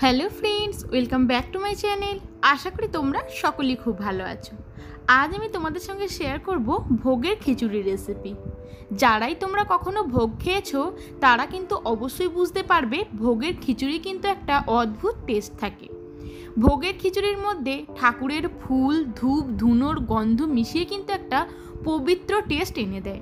Hello friends, welcome back to my channel. আশা করি তোমরা সকলেই খুব ভালো আছো। আজ আমি তোমাদের সঙ্গে শেয়ার করব ভোগের খিচুড়ি রেসিপি। যারাই তোমরা কখনো ভোগ খেয়েছো, তারা কিন্তু অবশ্যই বুঝতে পারবে ভোগের খিচুড়ি কিন্তু একটা অদ্ভুত টেস্ট থাকে। ভোগের খিচুড়ির মধ্যে ঠাকুরের ফুল, ধূপ, ধুনোর গন্ধ মিশিয়ে কিন্তু একটা পবিত্র টেস্ট এনে দেয়।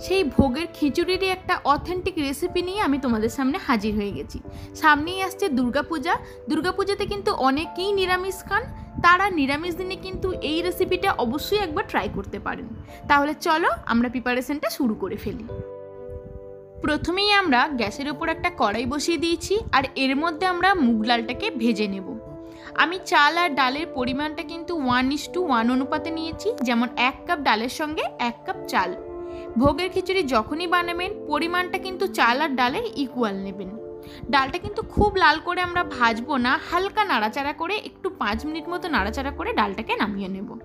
সেই ভোগের খিচুড়িরই একটা অথেন্টিক রেসিপি নিয়ে আমি তোমাদের সামনে হাজির হয়ে গেছি। সামনেই আসছে দুর্গাপূজা। দুর্গাপূজাতে কিন্তু অনেকেই নিরামিষ খান। তারা নিরামিষ দিনে কিন্তু এই রেসিপিটা অবশ্যই একবার ট্রাই করতে পারেন। তাহলে চলো আমরা প্রিপারেশনটা শুরু করে ফেলি। প্রথমেই আমরা গ্যাসের ওপর একটা কড়াই বসিয়ে দিয়েছি আর এর মধ্যে আমরা মুগ ডালটাকে ভেজে নেব। আমি চাল আর ডালের পরিমাণটা কিন্তু ওয়ান ইস টু ওয়ান অনুপাতে নিয়েছি। যেমন এক কাপ ডালের সঙ্গে এক কাপ চাল। ভোগের খিচুড়ি যখনই বানাবেন, পরিমাণটা কিন্তু চাল আর ডালের ইকুয়াল নেবেন। ডালটা কিন্তু খুব লাল করে আমরা ভাজবো না, হালকা নাড়াচাড়া করে একটু পাঁচ মিনিট মতো নাড়াচাড়া করে ডালটাকে নামিয়ে নেব।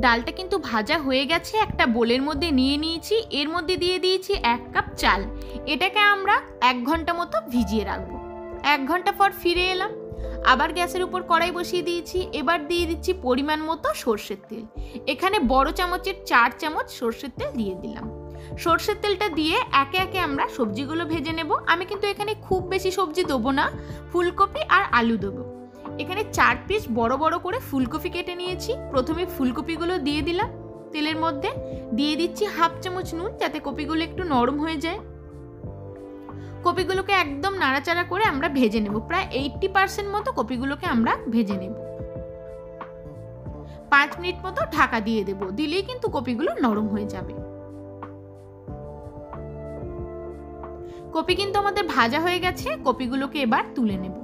ডালটা কিন্তু ভাজা হয়ে গেছে, একটা বোলের মধ্যে নিয়ে নিয়েছি, এর মধ্যে দিয়ে দিয়েছি এক কাপ চাল। এটাকে আমরা এক ঘণ্টা মতো ভিজিয়ে রাখব। এক ঘণ্টা পর ফিরে এলাম। আবার গ্যাসের উপর কড়াই বসিয়ে দিয়েছি, এবার দিয়ে দিচ্ছি পরিমাণ মতো সর্ষের তেল। এখানে বড় চামচের চার চামচ সর্ষের তেল দিয়ে দিলাম। সর্ষের তেলটা দিয়ে একে একে আমরা সবজিগুলো ভেজে নেব। আমি কিন্তু এখানে খুব বেশি সবজি দেবো না, ফুলকপি আর আলু দেবো। এখানে চার পিস বড় বড় করে ফুলকপি কেটে নিয়েছি। প্রথমে ফুলকপিগুলো দিয়ে দিলাম তেলের মধ্যে। দিয়ে দিচ্ছি হাফ চামচ নুন যাতে কপিগুলো একটু নরম হয়ে যায়। কপিগুলোকে একদম নাড়াচাড়া করে আমরা ভেজে নেব। প্রায় এইটটি পার্সেন্ট মতো কপিগুলোকে আমরা ভেজে নেব। পাঁচ মিনিট মতো ঢাকা দিয়ে দেব। দিলেই কিন্তু কপিগুলো নরম হয়ে যাবে। কপি কিন্তু আমাদের ভাজা হয়ে গেছে। কপিগুলোকে এবার তুলে নেব।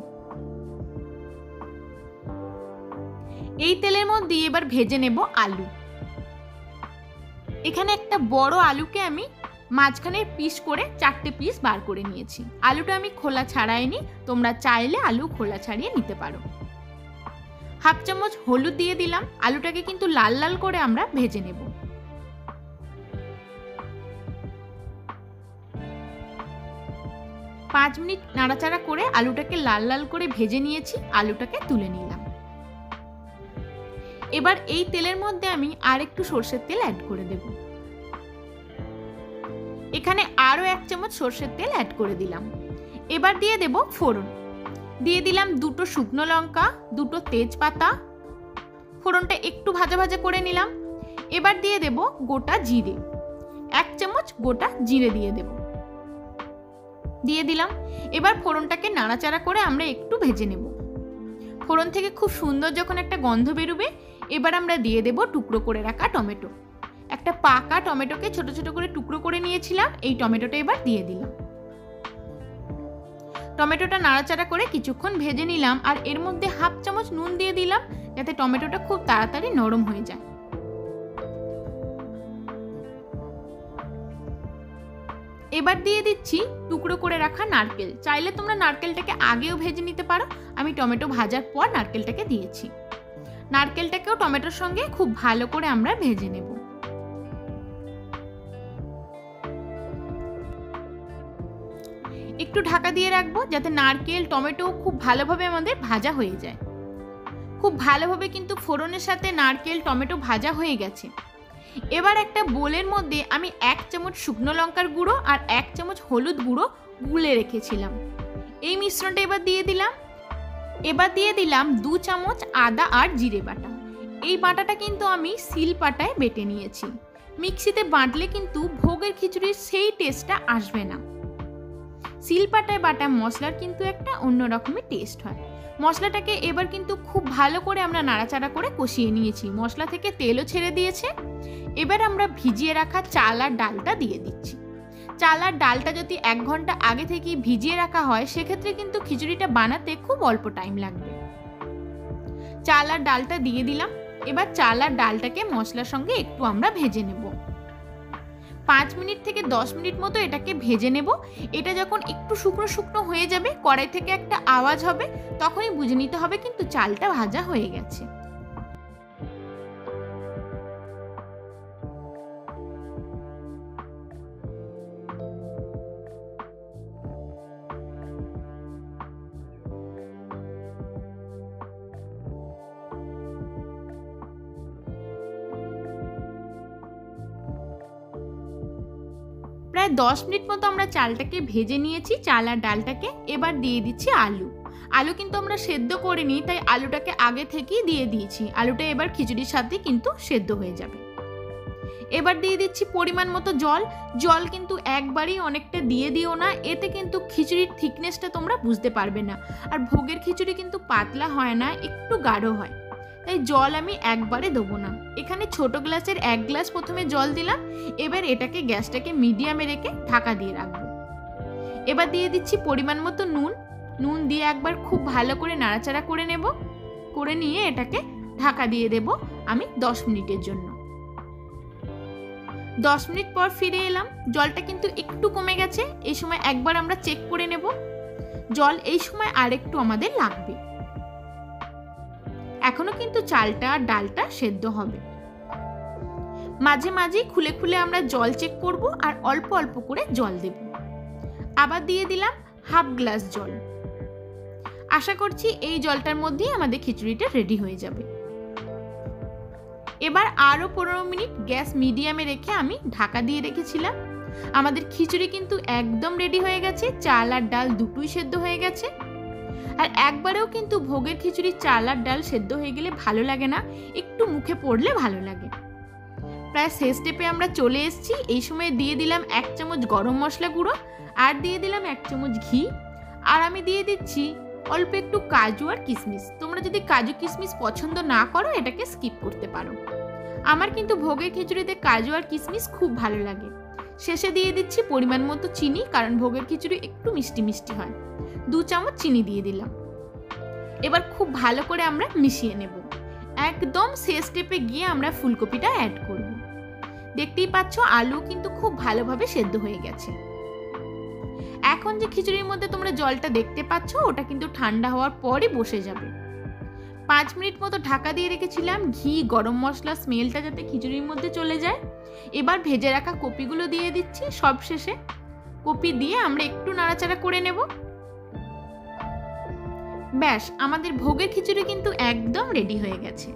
এই তেলের মধ্যে এবার ভেজে নেব আলু। এখানে একটা বড় আলুকে আমি মাঝখানে পিস করে চারটে পিস বার করে নিয়েছি। আলুটা আমি খোলা ছাড়াইনি, তোমরা চাইলে আলু খোলা ছাড়িয়ে নিতে পারো। হাফ চামচ হলুদ দিয়ে দিলাম, আলুটাকে কিন্তু লাল লাল করে আমরা ভেজে নেব। পাঁচ মিনিট নাড়াচাড়া করে আলুটাকে লাল লাল করে ভেজে নিয়েছি, আলুটাকে তুলে নিলাম। এবার এই তেলের মধ্যে আমি আর একটু সর্ষের তেল অ্যাড করে দেবো। এখানে আরও এক চামচ সর্ষের তেল অ্যাড করে দিলাম। এবার দিয়ে দেব ফোড়ন। দিয়ে দিলাম দুটো শুকনো লঙ্কা, দুটো তেজপাতা। ফোড়নটা একটু ভাজা ভাজা করে নিলাম। এবার দিয়ে দেব গোটা জিরে। এক চামচ গোটা জিরে দিয়ে দেব। দিয়ে দিলাম। এবার ফোড়নটাকে নাড়াচাড়া করে আমরা একটু ভেজে নেব। ফোড়ন থেকে খুব সুন্দর যখন একটা গন্ধ বেরোবে, এবার আমরা দিয়ে দেব টুকরো করে রাখা টমেটো। একটা পাকা টমেটোকে ছোট ছোট করে টুকরো করে নিয়েছিলাম, এই টমেটোটা এবার দিয়ে দিলাম। টমেটোটা নাড়াচাড়া করে কিছুক্ষণ ভেজে নিলাম আর এর মধ্যে হাফ চামচ নুন দিয়ে দিলাম, যাতে টমেটোটা খুব তাড়াতাড়ি নরম হয়ে যায়। এবার দিয়ে দিচ্ছি টুকরো করে রাখা নারকেল। চাইলে তোমরা নারকেলটাকে আগেও ভেজে নিতে পারো। আমি টমেটো ভাজার পর নারকেলটাকে দিয়েছি। নারকেলটাকেও টমেটোর সঙ্গে খুব ভালো করে আমরা ভেজে নেব। একটু ঢাকা দিয়ে রাখব যাতে নারকেল, টমেটো খুব ভালোভাবে আমাদের ভাজা হয়ে যায়। খুব ভালোভাবে কিন্তু ফোড়নের সাথে নারকেল, টমেটো ভাজা হয়ে গেছে। এবার একটা বোলের মধ্যে আমি এক চামচ শুকনো লঙ্কার গুঁড়ো আর এক চামচ হলুদ গুঁড়ো গুলে রেখেছিলাম। এই মিশ্রণটা এবার দিয়ে দিলাম। এবার দিয়ে দিলাম দু চামচ আদা আর জিরে বাটা। এই বাটাটা কিন্তু আমি সিল পাটায় বেটে নিয়েছি। মিক্সিতে বাটলে কিন্তু ভোগের খিচুড়ির সেই টেস্টটা আসবে না। শিলপাটায় বাটা মশলার কিন্তু একটা অন্য রকমের টেস্ট হয়। মশলাটাকে এবার কিন্তু খুব ভালো করে আমরা নাড়াচাড়া করে কষিয়ে নিয়েছি। মশলা থেকে তেলও ছেড়ে দিয়েছে। এবার আমরা ভিজিয়ে রাখা চাল আর ডালটা দিয়ে দিচ্ছি। চাল আর ডালটা যদি এক ঘণ্টা আগে থেকে ভিজিয়ে রাখা হয়, সেক্ষেত্রে কিন্তু খিচুড়িটা বানাতে খুব অল্প টাইম লাগবে। চাল আর ডালটা দিয়ে দিলাম। এবার চাল আর ডালটাকে মশলার সঙ্গে একটু আমরা ভেজে নেব। পাঁচ মিনিট থেকে দশ মিনিট মতো এটাকে ভেজে নেব। এটা যখন একটু শুকনো শুকনো হয়ে যাবে, কড়াই থেকে একটা আওয়াজ হবে, তখনই বুঝে নিতে হবে কিন্তু চালটা ভাজা হয়ে গেছে। প্রায় দশ মিনিট মতো আমরা চালটাকে ভেজে নিয়েছি, চাল আর ডালটাকে। এবার দিয়ে দিচ্ছি আলু। আলু কিন্তু আমরা সেদ্ধ করিনি, তাই আলুটাকে আগে থেকেই দিয়ে দিয়েছি। আলুটা এবার খিচুড়ির সাথে কিন্তু সেদ্ধ হয়ে যাবে। এবার দিয়ে দিচ্ছি পরিমাণ মতো জল। জল কিন্তু একবারই অনেকটা দিয়ে দিও না, এতে কিন্তু খিচুড়ির থিকনেসটা তোমরা বুঝতে পারবে না। আর ভোগের খিচুড়ি কিন্তু পাতলা হয় না, একটু গাঢ় হয়। তাই জল আমি একবারে দেবো না। এখানে ছোট গ্লাসের এক গ্লাস প্রথমে জল দিলাম, এবার এটাকে গ্যাসটাকে মিডিয়ামে রেখে ঢাকা দিয়ে রাখব। এবার দিয়ে দিচ্ছি পরিমাণ মতো নুন। নুন দিয়ে একবার খুব ভালো করে নাড়াচাড়া করে নেব। করে নিয়ে এটাকে ঢাকা দিয়ে দেব আমি দশ মিনিটের জন্য। দশ মিনিট পর ফিরে এলাম। জলটা কিন্তু একটু কমে গেছে। এই সময় একবার আমরা চেক করে নেব। জল এই সময় আর একটু আমাদের লাগবে। এখনও কিন্তু চালটা আর ডালটা সেদ্ধ হবে। মাঝে মাঝে খুলে খুলে আমরা জল চেক করব আর অল্প অল্প করে জল দেব। আবার দিয়ে দিলাম হাফ গ্লাস জল। আশা করছি এই জলটার মধ্যেই আমাদের খিচুড়িটা রেডি হয়ে যাবে। এবার আরও পনেরো মিনিট গ্যাস মিডিয়ামে রেখে আমি ঢাকা দিয়ে রেখেছিলাম। আমাদের খিচুড়ি কিন্তু একদম রেডি হয়ে গেছে, চাল আর ডাল দুটোই সেদ্ধ হয়ে গেছে। আর একবারেও কিন্তু ভোগের খিচুড়ি, চাল আর ডাল সেদ্ধ হয়ে গেলে ভালো লাগে না। একটু মুখে পড়লে ভালো লাগে। প্রায় শেষ স্টেপে আমরা চলে এসেছি। এই সময় দিয়ে দিলাম এক চামচ গরম মশলা গুঁড়ো আর দিয়ে দিলাম এক চামচ ঘি। আর আমি দিয়ে দিচ্ছি অল্প একটু কাজু আর কিশমিশ। তোমরা যদি কাজু, কিশমিশ পছন্দ না করো, এটাকে স্কিপ করতে পারো। আমার কিন্তু ভোগের খিচুড়িতে কাজু আর কিশমিশ খুব ভালো লাগে। শেষে দিয়ে দিচ্ছি পরিমাণ মতো চিনি, কারণ ভোগের খিচুড়ি একটু মিষ্টি মিষ্টি হয়। দু চামচ চিনি দিয়ে দিলাম। এবার খুব ভালো করে আমরা মিশিয়ে নেব। একদম শেষ স্টেপে গিয়ে আমরা ফুলকপিটা অ্যাড করব। দেখতেই পাচ্ছ আলু কিন্তু খুব ভালোভাবে সেদ্ধ হয়ে গেছে। এখন যে খিচুড়ির মধ্যে তোমরা জলটা দেখতে পাচ্ছ, ওটা কিন্তু ঠান্ডা হওয়ার পরই বসে যাবে। পাঁচ মিনিট মতো ঢাকা দিয়ে রেখেছিলাম ঘি, গরম মশলা, স্মেলটা যাতে খিচুড়ির মধ্যে চলে যায়। এবার ভেজে রাখা কপিগুলো দিয়ে দিচ্ছি সব শেষে কপি দিয়ে আমরা একটু নাড়াচাড়া করে নেব। ব্যাস, আমাদের ভোগের খিচুড়ি কিন্তু একদম রেডি হয়ে গেছে।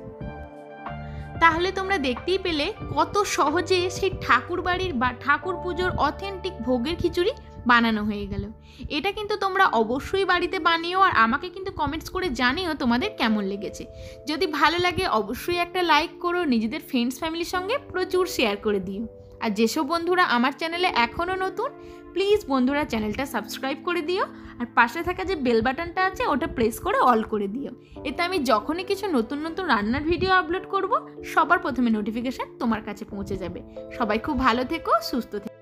তাহলে তোমরা দেখতেই পেলে কত সহজে সেই ঠাকুর বাড়ির বা ঠাকুর পুজোর অথেন্টিক ভোগের খিচুড়ি বানানো হয়ে গেল। এটা কিন্তু তোমরা অবশ্যই বাড়িতে বানিও আর আমাকে কিন্তু কমেন্টস করে জানিও তোমাদের কেমন লেগেছে। যদি ভালো লাগে অবশ্যই একটা লাইক করো, নিজেদের ফ্রেন্ডস ফ্যামিলির সঙ্গে প্রচুর শেয়ার করে দিও। আর যেসব বন্ধুরা আমার চ্যানেলে এখনও নতুন প্লিজ বন্ধুরা চ্যানেলটা সাবস্ক্রাইব করে দিও আর পাশে থাকা যে বেল বাটনটা আছে ওটা প্রেস করে অল করে দিও। এতে আমি যখনই কিছু নতুন নতুন রান্নার ভিডিও আপলোড করব, সবার প্রথমে নোটিফিকেশান তোমার কাছে পৌঁছে যাবে। সবাই খুব ভালো থেকো, সুস্থ থেকো।